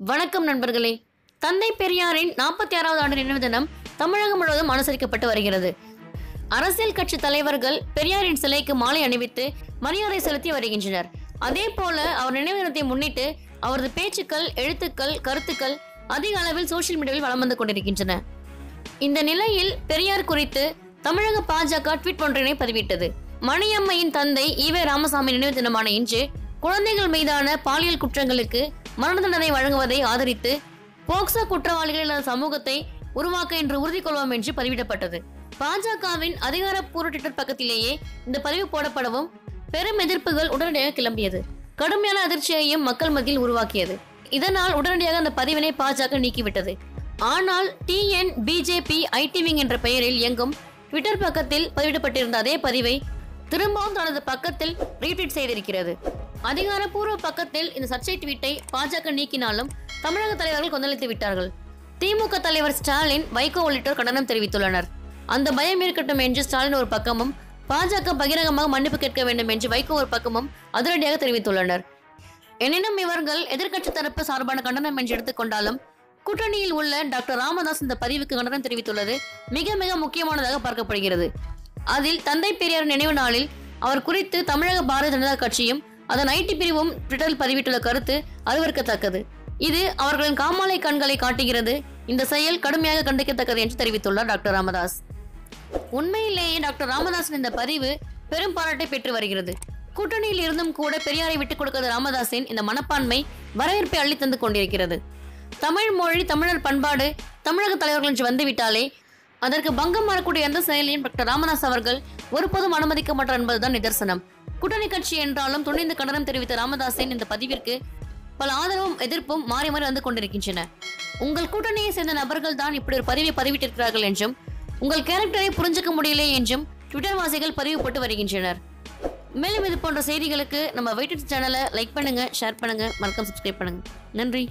வணக்கம் நண்பர்களே. தந்தை பெரியாரின் நாற்பத்தி ஆறாவது ஆண்டு நினைவு தினம் தமிழகம் முழுவதும் அனுசரிக்கப்பட்டு வருகிறது. அரசியல் கட்சி தலைவர்கள் பெரியாரின் சிலைக்கு மாலை அணிவித்து மரியாதை செலுத்தி வருகின்றனர். அதே போல அவர் நினைவு தினத்தை முன்னிட்டு அவரது பேச்சுக்கள் எழுத்துக்கள் கருத்துக்கள் அதிக அளவில் சோஷியல் மீடியாவில் வளம் வந்து கொண்டிருக்கின்றன. இந்த நிலையில் பெரியார் குறித்து தமிழக பாஜக ட்வீட் ஒன்றினை பதிவிட்டது. மணியம்மையின் தந்தை ஈவே ராமசாமி நினைவு தினமான இன்று குழந்தைகள் மீதான பாலியல் குற்றங்களுக்கு மரண தண்டனை வழங்குவதை ஆதரித்து போக்சோ குற்றவாளிகள் இல்லாத சமூகத்தை உருவாக்க என்று உறுதி கொள்வோம் என்று பதிவிடப்பட்டது. பாஜகவின் அதிகாரப்பூர்வ ட்விட்டர் பக்கத்திலேயே இந்த பதிவு போடப்படவும் பெரும் எதிர்ப்புகள் உடனடியாக கிளம்பியது. கடுமையான அதிர்ச்சியையும் மக்கள் மத்தியில் உருவாக்கியது. இதனால் உடனடியாக அந்த பதிவினை பாஜக நீக்கிவிட்டது. ஆனால் டிஎன் பிஜேபி ஐடிவிங் என்ற பெயரில் இயங்கும் ட்விட்டர் பக்கத்தில் பதிவிடப்பட்டிருந்த அதே பதிவை திரும்பவும் தனது பக்கத்தில் ரீட்வீட் செய்திருக்கிறது. அதிகாரப்பூர்வ பக்கத்தில் இந்த சர்ச்சை ட்வீட்டை பாஜக நீக்கினாலும் தமிழக தலைவர்கள் கொந்தளித்து விட்டார்கள். திமுக தலைவர் ஸ்டாலின் வைகோ உள்ளிட்டோர் கண்டனம் தெரிவித்துள்ளனர். அந்த பயம் இருக்கட்டும் என்று ஸ்டாலின் ஒரு பக்கமும் பாஜக பகிரங்கமாக மன்னிப்பு கேட்க வேண்டும் என்று வைகோ ஒரு பக்கமும் அதிரடியாக தெரிவித்துள்ளனர். எனினும் இவர்கள் எதிர்க்கட்சி தரப்பு சார்பான கண்டனம் என்று எடுத்துக்கொண்டாலும் கூட்டணியில் உள்ள டாக்டர் ராமதாஸ் இந்த பதிவுக்கு கண்டனம் தெரிவித்துள்ளது மிக மிக முக்கியமானதாக பார்க்கப்படுகிறது. அதில் தந்தை பெரியார் நினைவு நாளில் அவர் குறித்து தமிழக பாரதிய ஜனதா கட்சியும் அதன் ஐடி பிரிவும் ட்விட்டரில் பதிவிட்டுள்ள கருத்து அருவருக்கத்தக்கது. இது அவர்களின் காமாலை கண்களை காட்டுகிறது. இந்த செயல் கடுமையாக கண்டிக்கத்தக்கது என்று தெரிவித்துள்ளார் டாக்டர் ராமதாஸ். உண்மையிலேயே டாக்டர் ராமதாஸின் இந்த பதிவு பெரும் பாராட்டை பெற்று வருகிறது. கூட்டணியில் இருந்தும் கூட பெரியாரை விட்டுக் கொடுக்காத ராமதாஸின் இந்த மனப்பான்மை வரவேற்பை அள்ளி தந்து கொண்டிருக்கிறது. தமிழ் மொழி தமிழர் பண்பாடு தமிழக தலைவர்கள் வந்துவிட்டாலே அதற்கு பங்கம் வரக்கூடிய எந்த செயலையும் டாக்டர் ராமதாஸ் அவர்கள் ஒருபோதும் அனுமதிக்க மாட்டார் என்பதுதான் நிதர்சனம். கூட்டணி கட்சி என்றாலும் துணிந்து கண்டனம் தெரிவித்த ராமதாசன் இந்த பதிவிற்கு பல ஆதரவும் எதிர்ப்பும் மாறி மாறி வந்து கொண்டிருக்கின்றன. உங்கள் கூட்டணியை சேர்ந்த நபர்கள் தான் இப்படி ஒரு பதிவை பதிவிட்டிருக்கிறார்கள் என்றும் உங்கள் கேரக்டரை புரிஞ்சுக்க முடியலை என்றும் ட்விட்டர் வாசிகள் பதிவு போட்டு வருகின்றனர். மேலும் இது போன்ற செய்திகளுக்கு நம்ம வெயிட்டட் சேனலை லைக் பண்ணுங்க ஷேர் பண்ணுங்க மறக்காம சப்ஸ்கிரைப் பண்ணுங்க. நன்றி.